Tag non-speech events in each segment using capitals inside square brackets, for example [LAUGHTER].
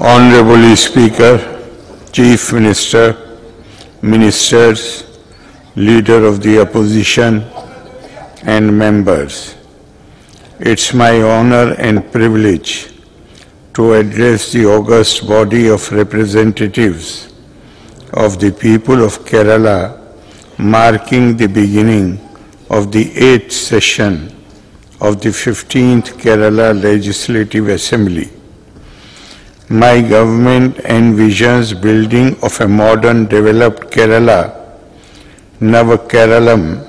Honorable Speaker, Chief Minister, Ministers, Leader of the Opposition, and members. It's my honor and privilege to address the august body of representatives of the people of Kerala marking the beginning of the eighth session of the 15th Kerala Legislative Assembly. My government envisions building of a modern developed Kerala, Navakeralam.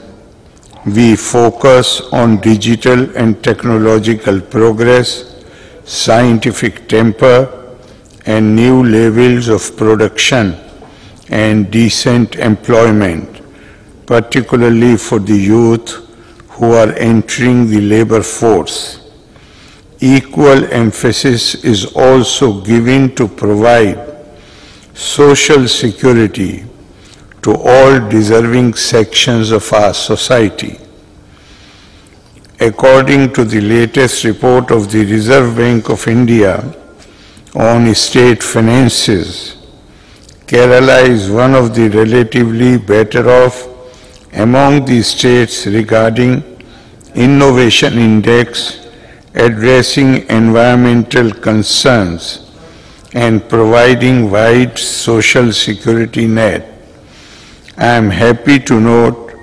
We focus on digital and technological progress, scientific temper, and new levels of production and decent employment, particularly for the youth who are entering the labor force. Equal emphasis is also given to provide social security to all deserving sections of our society. According to the latest report of the Reserve Bank of India on state finances, Kerala is one of the relatively better off among the states regarding innovation index addressing environmental concerns and providing wide social security net. I am happy to note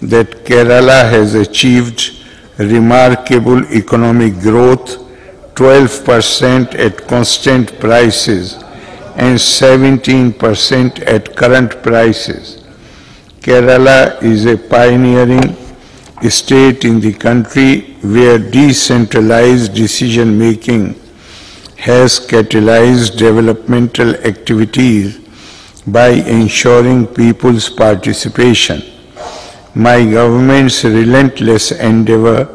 that Kerala has achieved remarkable economic growth, 12% at constant prices and 17% at current prices. Kerala is a pioneering state in the country where decentralized decision making has catalyzed developmental activities by ensuring people's participation. My government's relentless endeavor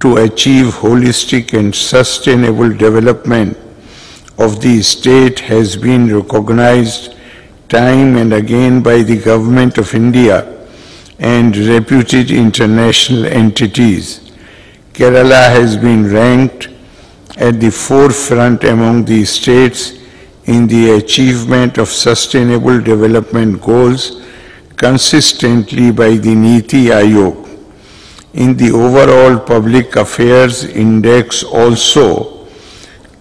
to achieve holistic and sustainable development of the state has been recognized time and again by the Government of India and reputed international entities. Kerala has been ranked at the forefront among the states in the achievement of sustainable development goals consistently by the Niti Aayog. In the overall public affairs index also,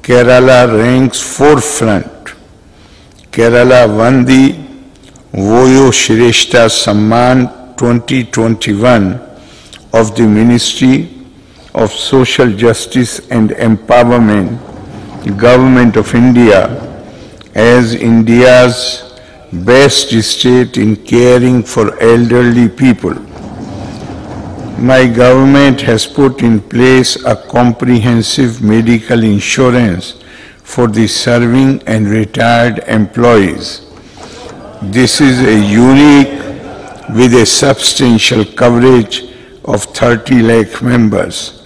Kerala ranks forefront. Kerala won the Vayoshreshtha Samman 2021 of the Ministry of Social Justice and Empowerment, the Government of India, as India's best state in caring for elderly people. My government has put in place a comprehensive medical insurance for the serving and retired employees. This is a unique with a substantial coverage of 30 lakh members.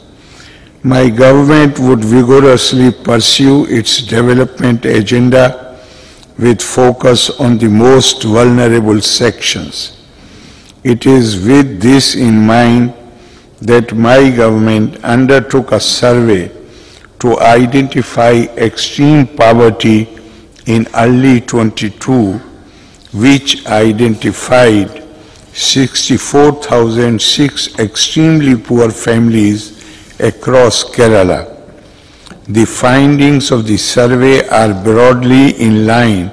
My government would vigorously pursue its development agenda with focus on the most vulnerable sections. It is with this in mind that my government undertook a survey to identify extreme poverty in early 22, which identified 64,006 extremely poor families across Kerala. The findings of the survey are broadly in line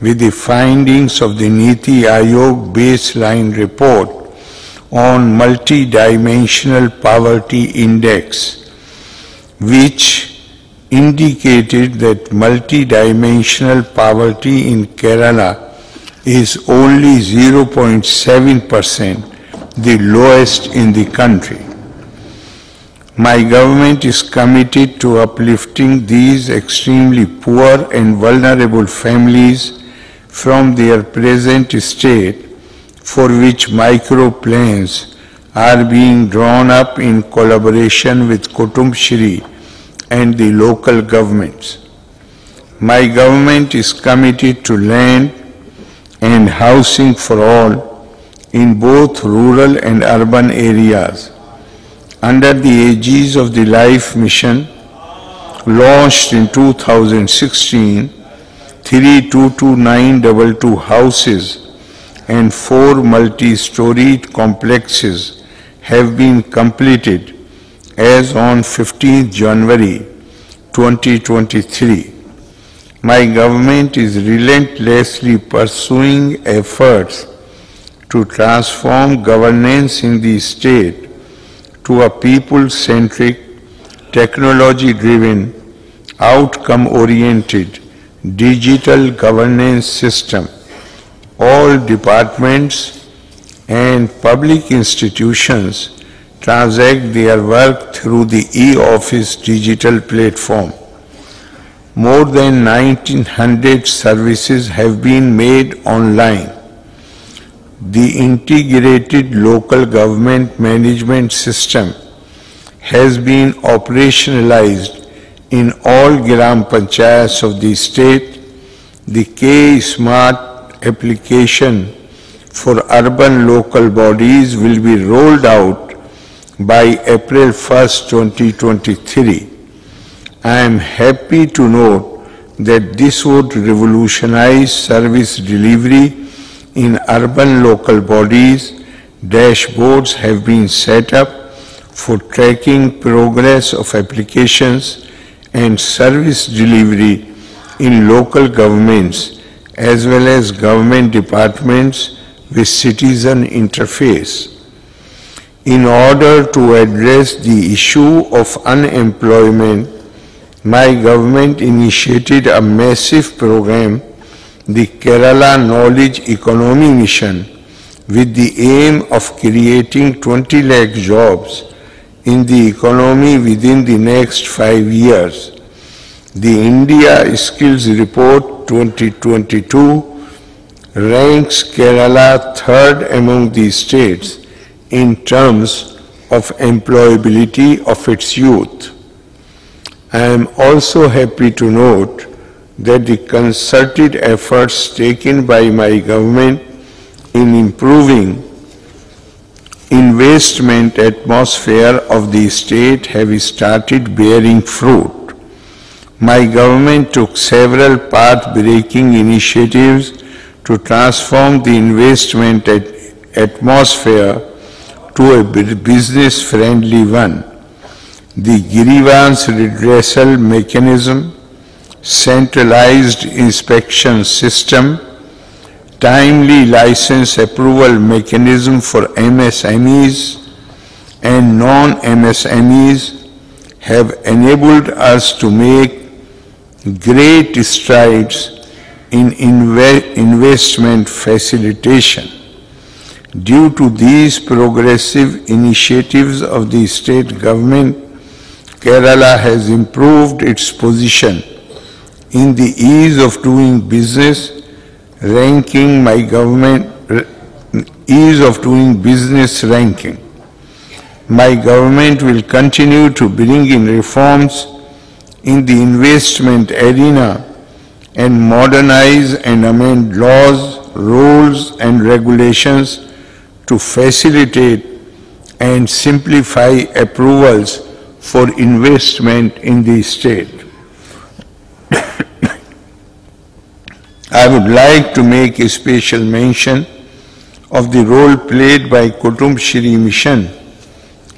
with the findings of the Niti Aayog baseline report on multidimensional poverty index, which indicated that multidimensional poverty in Kerala is only 0.7%, the lowest in the country. My government is committed to uplifting these extremely poor and vulnerable families from their present state for which micro plans are being drawn up in collaboration with Kudumbashree and the local governments. My government is committed to land and housing for all in both rural and urban areas under the aegis of the Life Mission launched in 2016, three 22922 houses and four multi-storied complexes have been completed as on 15th January 2023. My government is relentlessly pursuing efforts to transform governance in the state to a people-centric, technology-driven, outcome-oriented digital governance system. All departments and public institutions transact their work through the e-office digital platform. More than 1900 services have been made online. The integrated local government management system has been operationalized in all Gram Panchayats of the state, the K-Smart application for urban local bodies will be rolled out by April 1st, 2023. I am happy to note that this would revolutionize service delivery in urban local bodies. Dashboards have been set up for tracking progress of applications and service delivery in local governments as well as government departments with citizen interface. In order to address the issue of unemployment, my government initiated a massive program, the Kerala Knowledge Economy Mission, with the aim of creating 20 lakh jobs in the economy within the next five years. The India Skills Report 2022 ranks Kerala third among the states in terms of employability of its youth. I am also happy to note that the concerted efforts taken by my government in improving investment atmosphere of the state have started bearing fruit. My government took several path-breaking initiatives to transform the investment atmosphere to a business-friendly one. The grievance redressal mechanism, centralized inspection system, timely license approval mechanism for MSMEs and non-MSMEs have enabled us to make great strides in investment facilitation. Due to these progressive initiatives of the state government, Kerala has improved its position in the ease of doing business ranking my government, ease of doing business ranking. My government will continue to bring in reforms in the investment arena and modernize and amend laws, rules and regulations to facilitate and simplify approvals for investment in the state. I would like to make a special mention of the role played by Kudumbashree Mission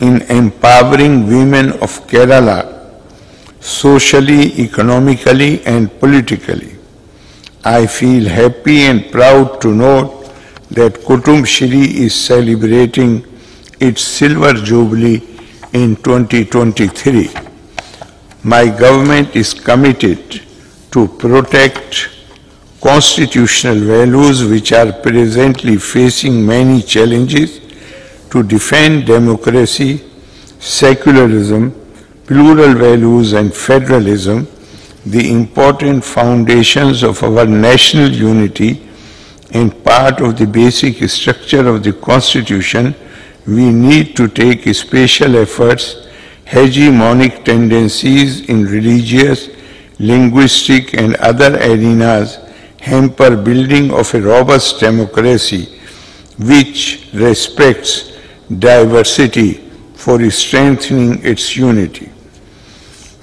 in empowering women of Kerala socially, economically and politically. I feel happy and proud to note that Kudumbashree is celebrating its silver jubilee in 2023. My government is committed to protect constitutional values which are presently facing many challenges to defend democracy, secularism, plural values and federalism, the important foundations of our national unity and part of the basic structure of the Constitution, we need to take special efforts, hegemonic tendencies in religious, linguistic and other arenas hamper building of a robust democracy which respects diversity for strengthening its unity.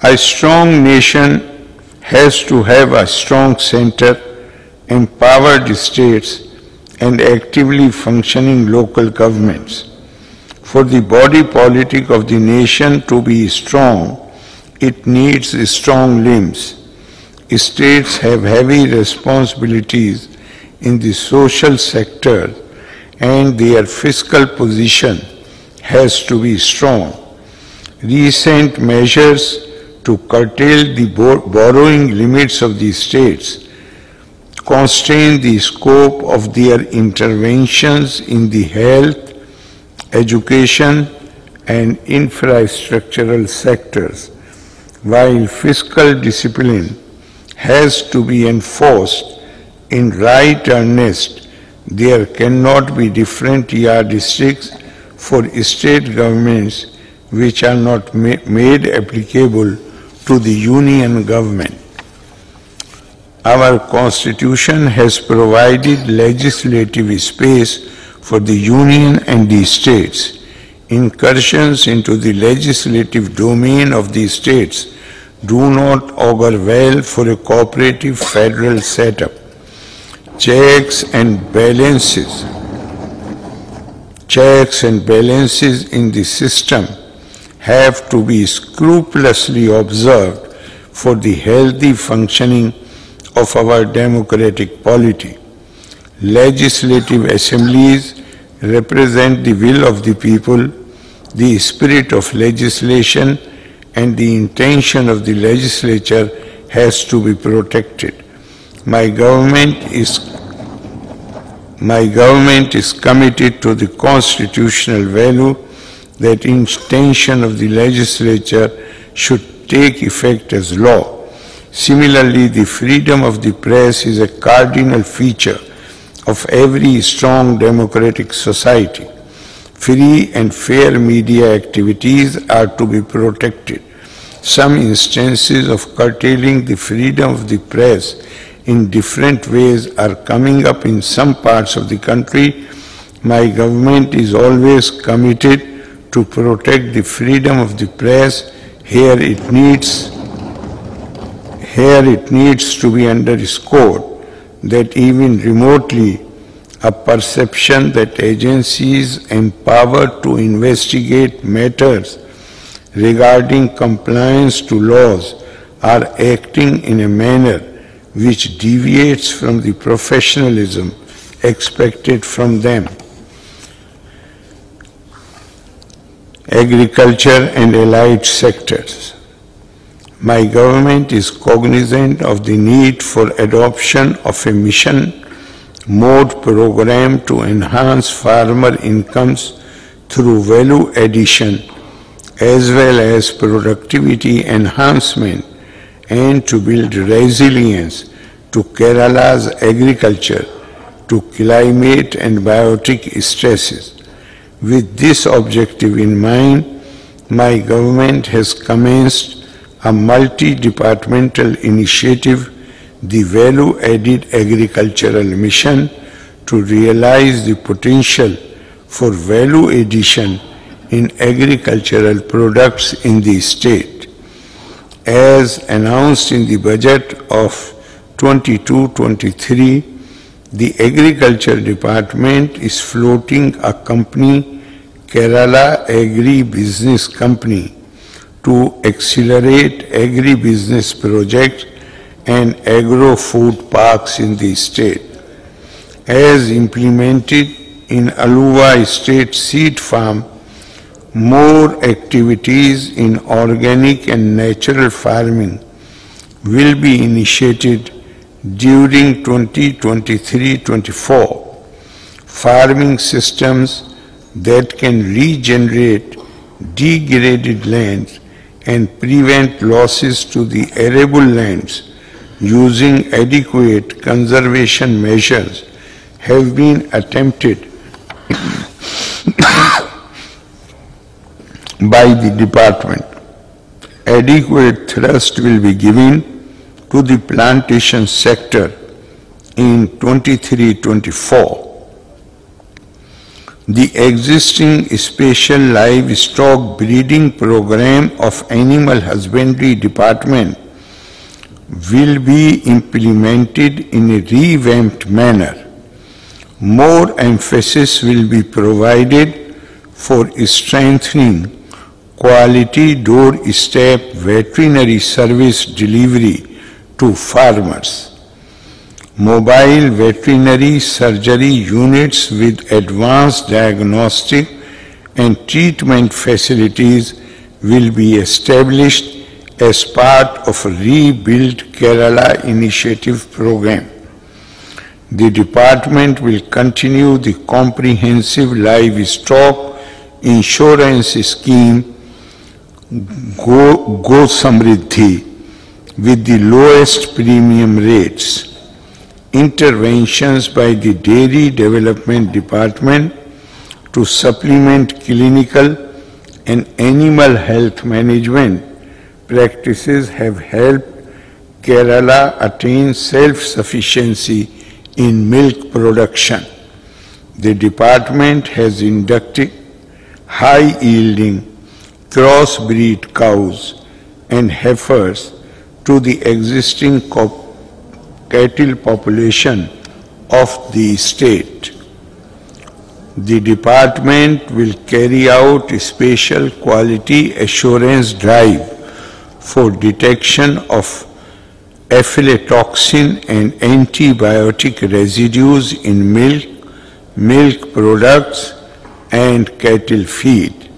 A strong nation has to have a strong center, empowered states, and actively functioning local governments. For the body politic of the nation to be strong, it needs strong limbs. States have heavy responsibilities in the social sector and their fiscal position has to be strong. Recent measures to curtail the borrowing limits of the states constrain the scope of their interventions in the health, education, and infrastructural sectors, while fiscal discipline has to be enforced in right earnest, there cannot be different yardsticks for state governments which are not ma made applicable to the union government. Our constitution has provided legislative space for the union and the states. Incursions into the legislative domain of the states do not augur well for a cooperative federal setup. Checks and balances, checks and balances in the system have to be scrupulously observed for the healthy functioning of our democratic polity. Legislative assemblies represent the will of the people, the spirit of legislation and the intention of the legislature has to be protected. My government is my government is committed to the constitutional value that intention of the legislature should take effect as law. Similarly, the freedom of the press is a cardinal feature of every strong democratic society. Free and fair media activities are to be protected. Some instances of curtailing the freedom of the press in different ways are coming up in some parts of the country. My government is always committed to protect the freedom of the press. Here it needs here it needs to be underscored that even remotely a perception that agencies empowered to investigate matters regarding compliance to laws are acting in a manner which deviates from the professionalism expected from them. Agriculture and allied sectors. My government is cognizant of the need for adoption of a mission mode program to enhance farmer incomes through value addition as well as productivity enhancement and to build resilience to Kerala's agriculture to climate and biotic stresses. With this objective in mind, my government has commenced a multi-departmental initiative the value-added agricultural mission to realize the potential for value addition in agricultural products in the state. As announced in the budget of 22-23, the Agriculture Department is floating a company, Kerala Agri Business Company, to accelerate agri-business projects and agro-food parks in the state. As implemented in Aluva State Seed Farm, more activities in organic and natural farming will be initiated during 2023-24. Farming systems that can regenerate degraded lands and prevent losses to the arable lands using adequate conservation measures have been attempted [COUGHS] by the department. Adequate thrust will be given to the plantation sector in 23-24. The existing special livestock breeding program of Animal Husbandry Department will be implemented in a revamped manner. More emphasis will be provided for strengthening quality doorstep veterinary service delivery to farmers. Mobile veterinary surgery units with advanced diagnostic and treatment facilities will be established as part of a Rebuild Kerala initiative program. The department will continue the comprehensive livestock insurance scheme Go, Go Samriddhi with the lowest premium rates. Interventions by the Dairy Development Department to supplement clinical and animal health management practices have helped Kerala attain self-sufficiency in milk production. The department has inducted high-yielding crossbreed cows and heifers to the existing cattle population of the state. The department will carry out a special quality assurance drive for detection of aflatoxin and antibiotic residues in milk, milk products and cattle feed.